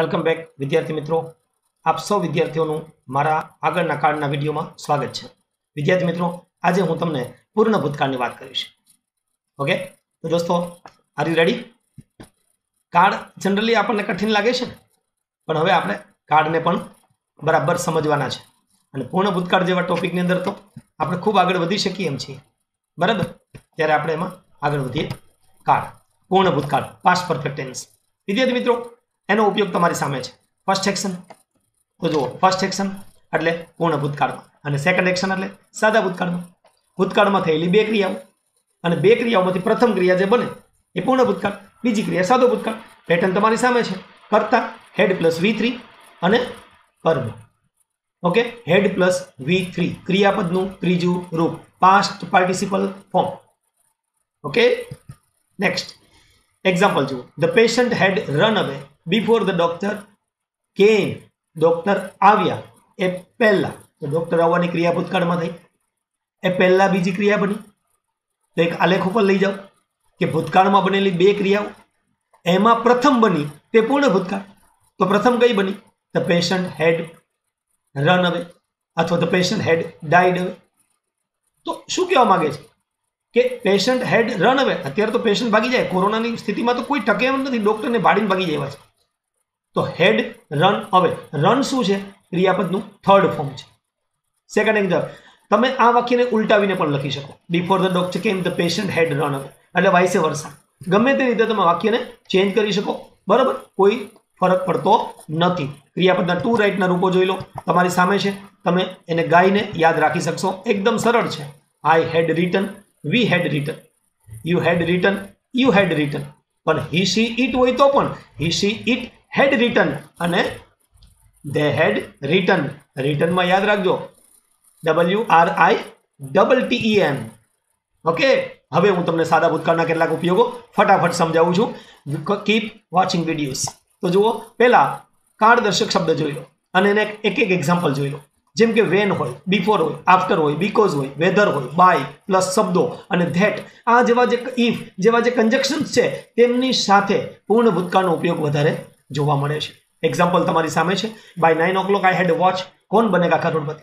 Welcome back, વિદ્યાર્થી મિત્રો. આપ સૌ વિદ્યાર્થીઓનું મારા આગળના કાળના વિડીયોમાં સ્વાગત છે. વિદ્યાર્થી મિત્રો, આજે હું તમને પૂર્ણ ભૂતકાળની વાત કરીશ. ઓકે? તો દોસ્તો are you ready card generally આપણને કઠિન લાગે છે પણ હવે આપણે કાર્ડને પણ બરાબર સમજવાના છે. અને પૂર્ણ ભૂતકાળ જેવા ટોપિકની અંદર તો આપણે ખૂબ આગળ વધી શકીએ એમ છીએ. બરાબર? ત્યારે આપણે એમાં આગળ વધીએ. કાર્ડ પૂર્ણ ભૂતકાળ. પાસ્ટ પરફેક્ટ ટેન્સ વિદ્યાર્થી મિત્રો એનો ઉપયોગ તમારી સામે છે. ફર્સ્ટ એક્શન તો જુઓ ફર્સ્ટ એક્શન એટલે પૂર્ણ ભૂતકાળમાં. અને સેકન્ડ એક્શન એટલે સાદા ભૂતકાળમાં. ભૂતકાળમાં થયેલી બે ક્રિયાઓ. અને બે ક્રિયાઓમાંથી પ્રથમ ક્રિયા જે બને, એ પૂર્ણ ભૂતકાળ. બીજી ક્રિયા સાદો ભૂતકાળ. પેટર્ન તમારી સામે છે. કરતા હેડ પ્લસ વી થ્રી અને કર્મ. Okay had plus V three ક્રિયાપદનું ત્રીજું રૂપ. Past participle form okay next example જુઓ. The patient had run away before the doctor came doctor આવ્યા. એ પહેલાં તો ડોક્ટર આવવાની ક્રિયા ભૂતકાળમાં થઈ. એ પહેલાં બીજી ક્રિયા બની. તો એક આલેખ ઉપર લઈ જાઓ કે ભૂતકાળમાં બનેલી બે ક્રિયાઓ, એમાં પ્રથમ બની તે પૂર્ણ ભૂતકાળ. તો પ્રથમ કઈ બની? ધ પેશન્ટ હેડ રન અવે અથવા ધ પેશન્ટ હેડ ડાઈડ અવે તો શું કહેવા માંગે છે? કે પેશન્ટ હેડ રન અવે અત્યારે તો પેશન્ટ ભાગી જાય. કોરોનાની સ્થિતિમાં તો કોઈ ટકે એમ નથી. ડોક્ટરને ભાડીને ભાગી જાય છે. તો હેડ રન અવે રન શું છે? ક્રિયાપદનું થર્ડ ફોર્મ છે. સેકન્ડ એક્ઝામ્પલ તમે આ વાક્યને ઉલટાવીને પણ લખી શકો. Before the doctor came the patient had run away એટલે વાઇસે વર્ષા ગમે તે રીતે તમે વાક્યને ચેન્જ કરી શકો. બરાબર? કોઈ ફરક પડતો નથી. ક્રિયાપદના ટુ રાઇટના રૂપો જોઈ લો. તમારી સામે છે. તમે એને ગાઈને યાદ રાખી શકશો. એકદમ સરળ છે. I had written we had written you had written you had written પણ હી સી ઇટ હોય તો પણ he she it had written અને ધે હેડ રિટન રિટનમાં યાદ રાખજો. W R I double T N okay હવે હું તમને સાદા ભૂતકાળના કેટલાક ઉપયોગો ફટાફટ સમજાવું છું. કીપ વોચિંગ વિડીયોઝ તો જુઓ, પહેલાં કાળદર્શક શબ્દ લો અને એને એક એક એક્ઝામ્પલ લો. જેમ કે વેન હોય બિફોર હોય આફ્ટર હોય બીકોઝ હોય વેધર હોય બાય પ્લસ શબ્દો અને ધેટ આ જેવા જે ઇફ જેવા જે કન્જક્શન્સ છે, તેમની સાથે પૂર્ણ ભૂતકાળનો ઉપયોગ વધારે જોવા મળે છે. એક્ઝામ્પલ તમારી સામે છે. By nine o'clock I had watch Kaun Banega Crorepati?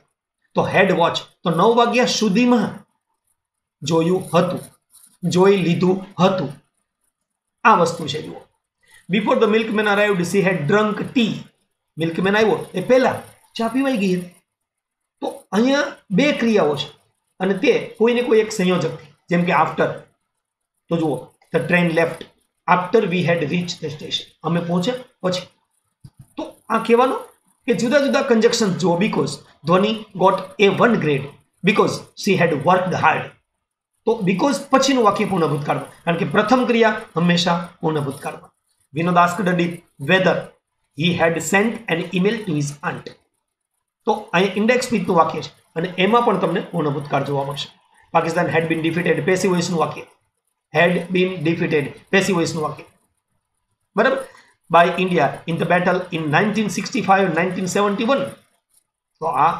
તો હેડ વોચ તો નવ વાગ્યા સુધીમાં જોયું હતું. જોઈ લીધું હતું. આ વસ્તુ છે જુઓ. Before the milkman arrived she had drunk tea milkman આવ્યો. એ પહેલા ચા પીવાઈ ગઈ હતી. તો અહીંયા બે ક્રિયાઓ છે. અને તે કોઈને કોઈ એક સંયોજકથી જેમ કે આફ્ટર તો જુઓ. The train left after we had reach the station અમે પહોંચ્યા, પછી. તો આ કહેવાનું કે જુદા જુદા કન્જક્શન જો because Dhoni got A one grade because she had work hard તો બીકોઝ પછીનું વાક્ય પૂર્ણ ભૂતકાળમાં કારણ કે પ્રથમ ક્રિયા હંમેશા પૂર્ણ ભૂતકાળમાં Vinod asked Deep whether he had sent an email to his aunt તો અહીં ઇન્ડેક્સ સ્પીચનું વાક્ય છે, અને એમાં પણ તમને પૂર્ણ ભૂતકાળ જોવા મળશે. પાકિસ્તાન હેડ બીન ડિફીટેડ પેસી વોઇસનું વાક્ય. હેડ બીન ડિફીટેડ પેસી વોઇસનું વાક્ય બરાબર by India in the battle in nineteen sixty five nineteen seventy one તો આ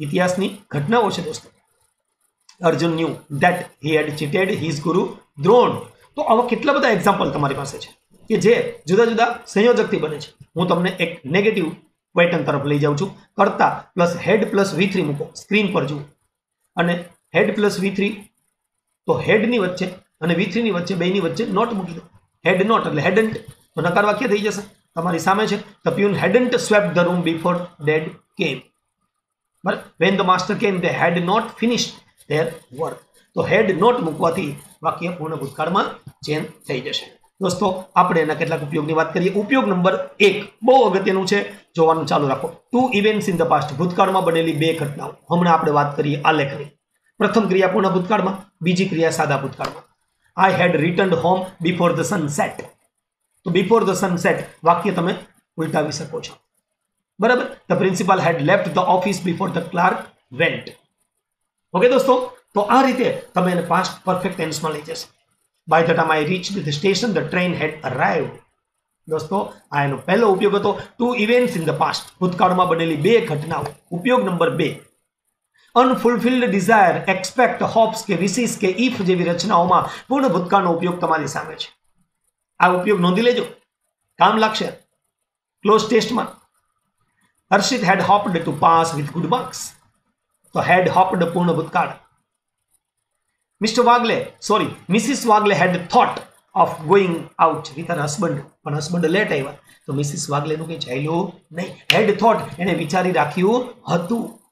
ઇતિહાસની ઘટનાઓ છે દોસ્તો. Arjun knew that he had cheated his guru Drona. તો આવા કેટલા બધા એક્ઝામ્પલ તમારી પાસે છે કે જે જુદા જુદા સંયોજકથી બને છે. હું તમને એક નેગેટિવ પેટર્ન તરફ લઈ જાઉં છું. કરતા plus had plus V three મૂકો. સ્ક્રીન પર જુઓ. અને હેડ પ્લસ વી થ્રી તો હેડની વચ્ચે અને વી થ્રીની વચ્ચે, બેની વચ્ચે નોટ મૂકી દો. હેડ નોટ એટલે હેડન્ટ તો નકાર વાક્ય થઈ જશે? તમારી સામે છે. The peon hadn't swept the room before dad came બરાબર? When the master came they had not finish their work તો હેડ નોટ મૂકવાથી વાક્ય પૂર્ણ ભૂતકાળમાં ચેન્જ થઈ જશે. દોસ્તો, આપણે એના કેટલાક ઉપયોગની વાત કરીએ. ઉપયોગ નંબર એક, બહુ અગત્યનું છે. જોવાનું ચાલુ રાખો. Two events in the past ભૂતકાળમાં બનેલી બે ઘટનાઓ. હમણાં આપણે વાત કરીએ આલેખની. પ્રથમ ક્રિયા પૂર્ણ ભૂતકાળમાં, બીજી ક્રિયા સાદા ભૂતકાળમાં. I had return home before the sunset તો બિફોર ધ સનસેટ વાક્ય તમે ઉલટાવી શકો છો. બરાબર? The principal had left the office before the clerk went okay દોસ્તો? તો આ રીતે તમે એને પાસ્ટ પરફેક્ટ ટેન્સમાં લઈ જશે. By the time I reach the station the train had arrive દોસ્તો, આ એનો પહેલો ઉપયોગ હતો. Two events in the past ભૂતકાળમાં બનેલી બે ઘટનાઓ. ઉપયોગ નંબર બે. અનફુલફિલ્ડ ડિઝાયર એક્સપેક્ટ હોપ્સ કે વિસીસ કે ઇફ જેવી રચનાઓમાં પૂર્ણ ભૂતકાળનો ઉપયોગ તમારી સામે છે. આ ઉપયોગ નોંધી લેજો. કામ લાગશે. ક્લોઝ ટેસ્ટમાં Harshit had hoped to pass with good marks તો હેડ હોપ્ડ પૂર્ણ ભૂતકાળ. Mr Wagle sorry Mrs Wagle had thought of going out with her husband પણ હસબન્ડ લેટ આવ્યા. તો મિસિસ વાગલેનું કંઈ ચાલ્યું નહીં. હેડ થોટ એણે વિચારી રાખ્યું હતું.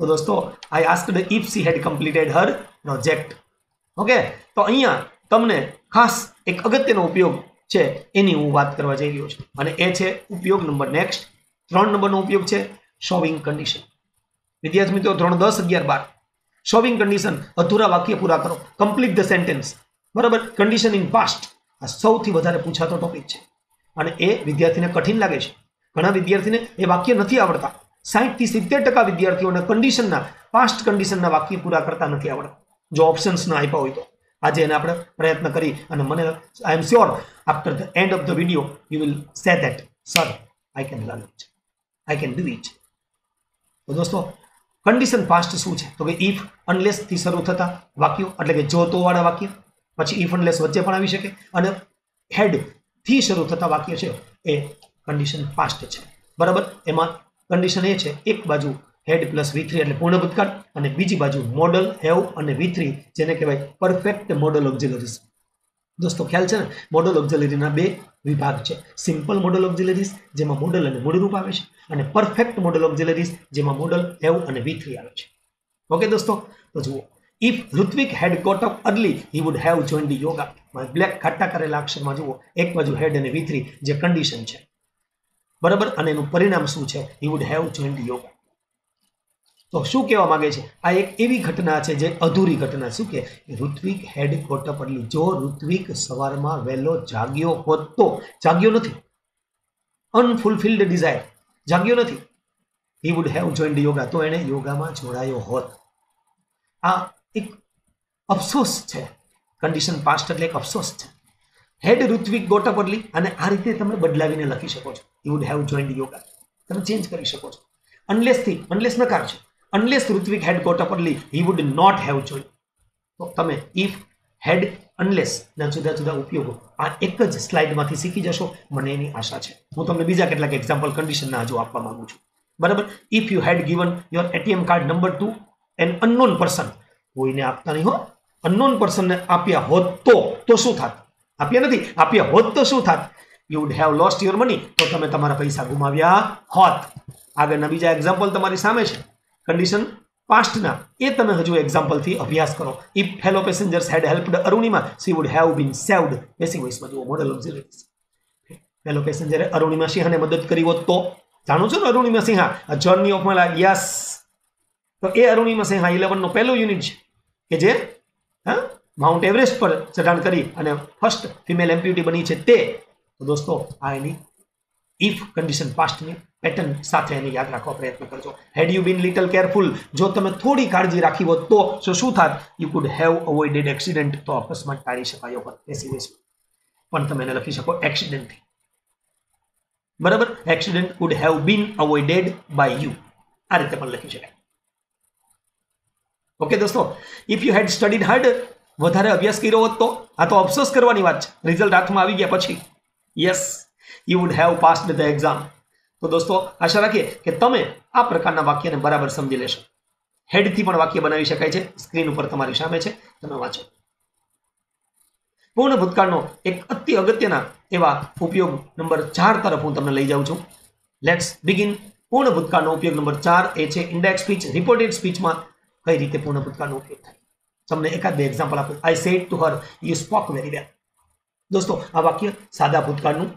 તો દોસ્તો I asked if she had completed her project okay તો અહીંયા તમને ખાસ એક અગત્યનો ઉપયોગ છે, એની હું વાત કરવા જઈ રહ્યો છું. અને એ છે ઉપયોગ નંબર નેક્સ્ટ ત્રણ નંબરનો ઉપયોગ છે શોવિંગ કન્ડિશન વિદ્યાર્થી મિત્રો ધોરણ દસ અગિયાર બાર. શોવિંગ કન્ડિશન અધૂરા વાક્ય પૂરા કરો. કમ્પ્લીટ ધ સેન્ટેન્સ બરાબર? કન્ડિશન ઇન પાસ્ટ આ સૌથી વધારે પૂછાતો ટોપિક છે. અને એ વિદ્યાર્થીને કઠિન લાગે છે. ઘણા વિદ્યાર્થીને એ વાક્ય નથી આવડતા. સાહીઠથી સિત્તેર ટકા વિદ્યાર્થીઓને કન્ડિશનના પાસ્ટ કન્ડિશનના વાક્ય પૂરા કરતા નથી આવડતા. જો ઓપ્શન્સ ના આપ્યા હોય તો. આજે એને આપણે પ્રયત્ન કરી અને મને I am sure after the end of the video you will say that sir I can learn it I can do it તો દોસ્તો કન્ડિશન પાસ્ટ શું છે? તો કે ઇફ અનલેસથી શરૂ થતા વાક્યો, એટલે કે જો તોવાળા વાક્ય, પછી ઇફ અનલેસ વચ્ચે પણ આવી શકે. અને હેડથી શરૂ થતા વાક્ય છે એ કન્ડિશન પાસ્ટ છે. બરાબર? એમાં કન્ડિશન એ છે, એક બાજુ હેડ પ્લસ વી એટલે પૂર્ણ ભૂતકાળ અને બીજી બાજુ મોડલ હેવ અને વી થ્રી જેને કહેવાય પરફેક્ટ મોડલ ઓક્ઝિલરીઝ દોસ્તો, ખ્યાલ છે ને? મોડલ ઓક્ઝિલરીના બે વિભાગ છે. સિમ્પલ મોડલ ઓક્ઝિલરીઝ જેમાં મોડલ અને મૂળરૂપ આવે છે, અને પરફેક્ટ મોડલ ઓક્ઝિલરીઝ જેમાં મોડલ હેવ અને વી થ્રી આવે છે. ઓકે દોસ્તો? તો જુઓ. If Hrithik had got up early he would have join the yoga black ખાટા કરેલા અક્ષરમાં જુઓ. એક બાજુ હેડ અને વી થ્રી જે કન્ડિશન છે. બરાબર? અને એનું પરિણામ શું છે? He would have joined yoga તો શું કહેવા માંગે છે? આ એક એવી ઘટના છે જે અધૂરી ઘટના. શું કે? ઋત્વિક હેડ કોટઅપ એટલે જો ઋત્વિક સવારમાં વહેલો જાગ્યો હોત તો જાગ્યો નથી. અનફુલફિલ્ડ ડિઝાયર જાગ્યો નથી. He would have joined yoga તો એણે યોગામાં જોડાયો હોત. આ એક અફસોસ છે. કન્ડિશન પાસ્ટ એટલે એક અફસોસ છે. હેડ ઋત્વિક ગોટપડલી અને આ રીતે તમે બદલાવીને લખી શકો છો. You would have joined yoga તમે ચેન્જ કરી શકો છો. અનલેસથી અનલેસ નકાર છે. Unless Hrithik had got up early he would not have join તો તમે ઇફ હેડ અનલેસ ના જુદા જુદા ઉપયોગો, આ એક જ સ્લાઇડમાંથી શીખી જશો. મને એની આશા છે. હું તમને બીજા કેટલાક એક્ઝામ્પલ કન્ડિશનના હજુ આપવા માંગુ છું. બરાબર? If you had given your ATM card number to an unknown person કોઈને આપતા નહીં હો. અનનોન પર્સનને આપ્યા હોત તો તો શું થાત? આપ્યા નથી. આપ્યા હોત તો શું થાત? You would have lost your money તો તમે તમારા પૈસા ગુમાવ્યા. હોત. આગળના બીજા એક્ઝામ્પલ તમારી સામે છે. કન્ડિશન પાસ્ટના એ તમે હજુ એક્ઝામ્પલથી અભ્યાસ કરો. If fellow passengers had helped Arunima she would have been saved passive વોઇસમાં જુઓ મોડલ ઓબ્ઝર્વેશન ફેલો પેસેન્જરે અરુણિમા સિંહાને મદદ કરી હોત તો? જાણો છો ને Arunima Sinha? Journey of my yes તો એ અરુણિમા સિંહા ઇલેવનનો પહેલો યુનિટ છે. કે જે, હા? માઉન્ટ એવરેસ્ટ પર ચઢાણ કરી અને ફર્સ્ટ ફિમેલ એમ્પ્યુટી બની છે તે. તો દોસ્તો આ એની ઇફ કન્ડિશન પાસ્ટની પેટર્ન સાથે એને યાદ રાખવા પ્રયત્ન કરજો had you been little careful જો તમે થોડી કાળજી રાખી હોત તો શું શું થાત you could have avoided accident તો અકસ્માત ટાળી શકાયો હોત એસીએસ પણ તમે એને લખી શકો એક્સિડન્ટથી બરાબર accident would have been avoided by you આ રીતે પણ લખી શકાય ઓકે દોસ્તો if you had studied hard વધારે અભ્યાસ કર્યો હોત તો આ તો અફસોસ કરવાની વાત છે રિઝલ્ટ હાથમાં આવી ગયા પછી yes you would have passed the exam તો દોસ્તો, આશા રાખીએ કે તમે આ પ્રકારના વાક્યને બરાબર સમજી લેશો. હેડથી પણ વાક્ય બનાવી શકાય છે. સ્ક્રીન ઉપર તમારી સામે છે. તમે વાંચો. પૂર્ણ ભૂતકાળનો એક અતિ અગત્યના એવા ઉપયોગ નંબર ચાર તરફ હું તમને લઈ જાઉં છું. લેટ્સ બિગિન પૂર્ણ ભૂતકાળનો ઉપયોગ નંબર ચાર એ છે. ઇન્ડેક્સ સ્પીચ રિપોર્ટેડ સ્પીચમાં કઈ રીતે પૂર્ણ ભૂતકાળનો ઉપયોગ થાય? તમને એકાદ બે એક્ઝામ્પલ આપું. I said to her you spoke very well દોસ્તો, આ વાક્ય સાદા ભૂતકાળનું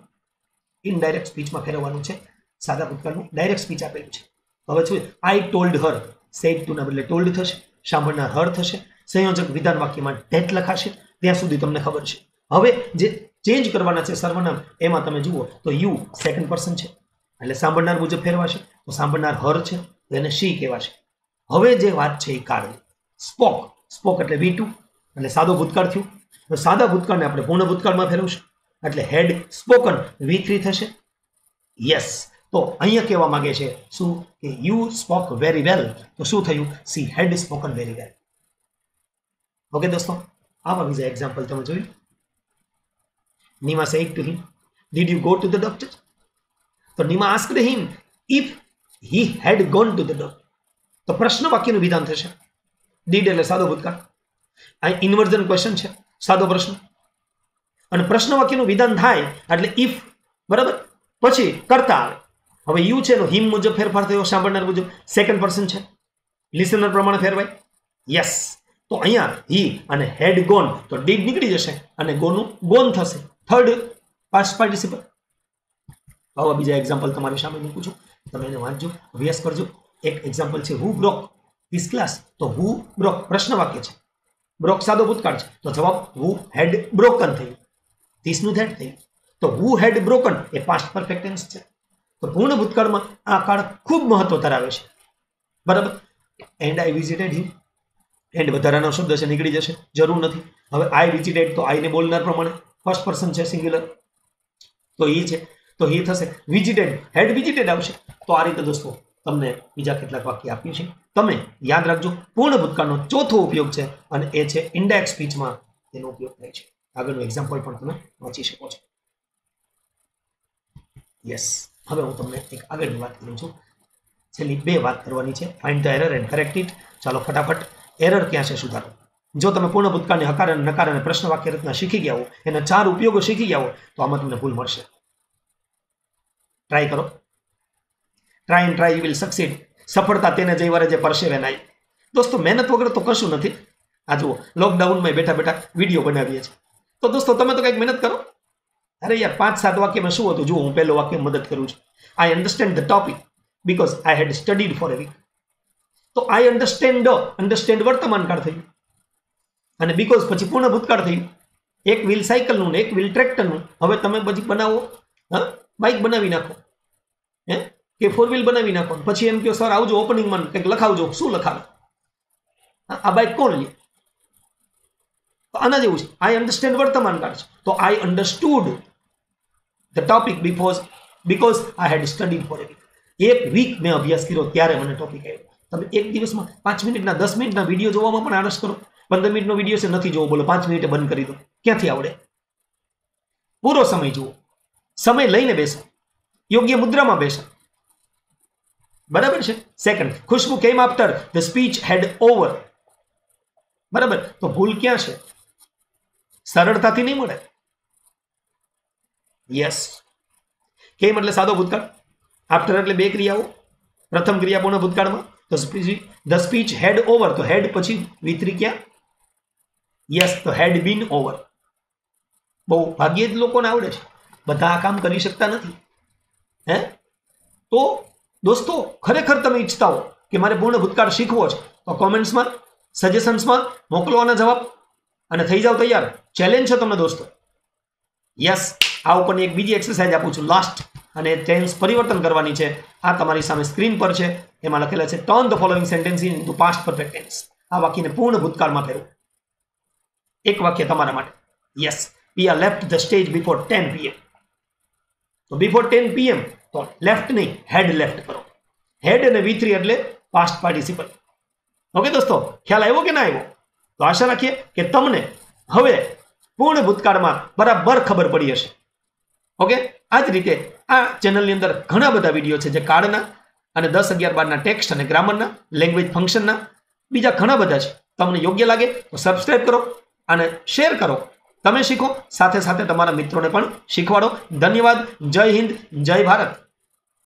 ઇનડાયરેક્ટ સ્પીચમાં ફેરવવાનું છે. સાદા ભૂતકાળનું ડાયરેક્ટ સ્પીચ આપેલું છે. હવે જોઈએ આઈ ટોલ્ડ હર સેડ ટુના બદલે ટોલ્ડ થશે, સાંભળનાર હર થશે, સંયોજક વિધાન વાક્યમાં ટેટ લખાશે, ત્યાં સુધી તમને ખબર છે. હવે જે ચેન્જ કરવાના છે સર્વનામ, એમાં તમે જુઓ, તો યુ સેકન્ડ પર્સન છે. એટલે સાંભળનાર મુજબ ફેરવાશે, તો સાંભળનાર હર છે એને શી કહેવાશે. હવે જે વાત છે એ કાળની. સ્પોક સ્પોક એટલે વી ટુ એટલે સાદો ભૂતકાળ થયું. સાદા ભૂતકાળને આપણે પૂર્ણ ભૂતકાળમાં ફેરવશું. એટલે હેડ સ્પોકન વી થ્રી થશે. યસ તો અહીંયા કહેવા માંગે છે શું? કે યુ સ્પોક વેરી વેલ. તો શું થયું? She had spoken very well. Okay દોસ્તો, આવા બીજા એક્ઝામ્પલ તમે જોયું? Nima say to him did you go to the doctor તો Nima asked him if he had gone to the doctor તો પ્રશ્ન વાક્યનું વિધાન થશે. ડીડ એટલે સાદો ભૂતકાળ. આ ઇન્વર્ઝન ક્વેશ્ચન છે. સાદો પ્રશ્ન. અને પ્રશ્ન વાક્યનું વિધાન થાય, એટલે ઇફ બરાબર? પછી કરતા આવે. હવે યુ છે એનો હિમ મુજબ ફેરફાર થયો, સાંભળનાર મુજબ. સેકન્ડ પર્સન છે. લિસનર પ્રમાણે ફેરવાય? યસ તો અહીંયા હી અને હેડ ગોન તો ડીડ નીકળી જશે અને ગોનું ગોન થશે. થર્ડ પાસ્ટ પાર્ટિસિપલ આવા બીજા એક્ઝામ્પલ તમારી સામે મૂકું છું. તમે એને વાંચજો, અભ્યાસ કરજો. એક એક્ઝામ્પલ છે હુ બ્રોક ધીસ ક્લાસ તો હુ બ્રોક પ્રશ્ન વાક્ય છે. બ્રોક સાદો ભૂતકાળ છે. તો જવાબ હુ હેડ બ્રોકન થયું. ત્રીસનું ધેડ થયું. તો who had broken a past perfect tense છે. તો પૂર્ણ ભૂતકાળમાં આ કાળ ખૂબ મહત્વ ધરાવે છે. બરાબર? And I visited him and વધારાનો શબ્દ છે, નીકળી જશે. જરૂર નથી. હવે આઈ વિઝિટેડ તો આઈને બોલનાર પ્રમાણે. ફર્સ્ટ પર્સન છે સિંગ્યુલર તો એ છે. તો એ થશે વિઝિટેડ હેડ વિઝિટેડ આવશે. તો આ રીતે દોસ્તો, તમને બીજા કેટલાક વાક્ય આપ્યું છે. તમે યાદ રાખજો, પૂર્ણ ભૂતકાળનો ચોથો ઉપયોગ છે અને એ છે ઇન્ડાયરેક્ટ સ્પીચમાં તેનો ઉપયોગ થાય છે. આગળનું એક્ઝામ્પલ પણ તમે વાંચી શકો છો. યસ હવે હું તમને એક આગળની વાત કરું છું. છેલ્લી બે વાત કરવાની છે. Find the error and correct it ચાલો ફટાફટ. એરર ક્યાં છે સુધારો? જો તમે પૂર્ણ ભૂતકાળની હકાર અને નકાર અને પ્રશ્ન વાક્ય રચના શીખી ગયા હો, એના ચાર ઉપયોગો શીખી ગયા હો, તો આમાં તમને ભૂલ મળશે. ટ્રાય કરો. Try and try you will succeed સફળતા તેને જઈ વારે જે પરસેવે નાય. દોસ્તો, મહેનત વગર તો કશું નથી. આ જુઓ લોકડાઉનમાં બેઠા બેઠા વીડિયો બનાવીએ છીએ. તો દોસ્તો, તમે તો કંઈક મહેનત કરો. અરે યાર, પાંચ સાત વાક્યમાં શું હતું? જુઓ, હું પહેલો વાક્ય મદદ કરું છું. I understand the topic because I had studied for a week તો આઈ અન્ડરસ્ટેન્ડ અન્ડરસ્ટેન્ડ વર્તમાન કાળ થયું. અને બિકોઝ પછી પૂર્ણ ભૂતકાળ થયું. એક વ્હીલ સાયકલનું ને એક વ્હીલ ટ્રેક્ટરનું હવે તમે પછી બનાવો, હા? બાઇક બનાવી નાખો. હે? કે ફોર વ્હીલ બનાવી નાખો પછી એમ કહો સર આવજો ઓપનિંગમાં કંઈક લખાવજો. શું લખાવે? આ બાઇક કોણ લે? તો આના જેવું છે. આઈ અન્ડરસ્ટેન્ડ વર્તમાન કાળ છે. તો I understood the topic because because I had study for a એક વીક મેં અભ્યાસ કર્યો ત્યારે મને ટોપિક આવ્યો. તમે એક દિવસમાં પાંચ મિનિટના, દસ મિનિટના વીડિયો જોવામાં પણ આળસ કરો. પંદર મિનિટનો વીડિયો છે, નથી જોવો, બોલો, પાંચ મિનિટે બંધ કરી દો. ક્યાંથી આવડે? પૂરો સમય જુઓ. સમય લઈને બેસો. યોગ્ય મુદ્રામાં બેસો. બરાબર છે? Second Khushbu came after the speech had over બરાબર? તો ભૂલ ક્યાં છે? સરળતાથી નહીં મળે? યસ કેમ એટલે સાદો ભૂતકાળ? આફ્ટર એટલે બે ક્રિયાઓ. પ્રથમ ક્રિયા પૂર્ણ ભૂતકાળમાં. તો ધ સ્પીચ હેડ ઓવર તો હેડ પછી વિતરી ક્યાં? યસ તો હેડ બીન ઓવર બહુ ભાગ્યે જ લોકોને આવડે છે. બધા આ કામ કરી શકતા નથી. હે? તો દોસ્તો, ખરેખર તમે ઈચ્છતા હો કે મારે પૂર્ણ ભૂતકાળ શીખવો છે, તો કોમેન્ટ્સમાં સજેશન્સમાં મોકલવાના જવાબ અને થઈ જાવ તૈયાર. ચેલેન્જ છે તમને દોસ્તો. યસ આ ઉપરની એક બીજી એક્સરસાઇઝ આપું છું લાસ્ટ અને ટેન્સ પરિવર્તન કરવાની છે. આ તમારી સામે સ્ક્રીન પર છે. એમાં લખેલા છે turn the following sentence into past perfect tense આ વાક્યને પૂર્ણ ભૂતકાળમાં ફેરવો. એક વાક્ય તમારા માટે. Yes we are left the stage before ten PM તો બિફોર ટેન પીએમ તો લેફ્ટ નહીં હેડ લેફ્ટ કરો હેડ અને વી થ્રી એટલે પાસ્ટ પાર્ટિસિપલ ઓકે દોસ્તો ખ્યાલ આવ્યો કે ના આવ્યો તો આશા રાખીએ કે તમને હવે પૂર્ણ ભૂતકાળમાં બરાબર ખબર પડી હશે। ઓકે આ જ રીતે આ ચેનલની અંદર ઘણા બધા વીડિયો છે જે કાળના અને દસ અગિયાર બારના ટેક્સ્ટ અને ગ્રામરના લેંગ્વેજ ફંક્શનના બીજા ઘણા બધા છે. તમને યોગ્ય લાગે તો સબસ્ક્રાઇબ કરો અને શેર કરો. તમે શીખો, સાથે સાથે તમારા મિત્રોને પણ શીખવાડો. ધન્યવાદ, જય હિન્દ, જય ભારત.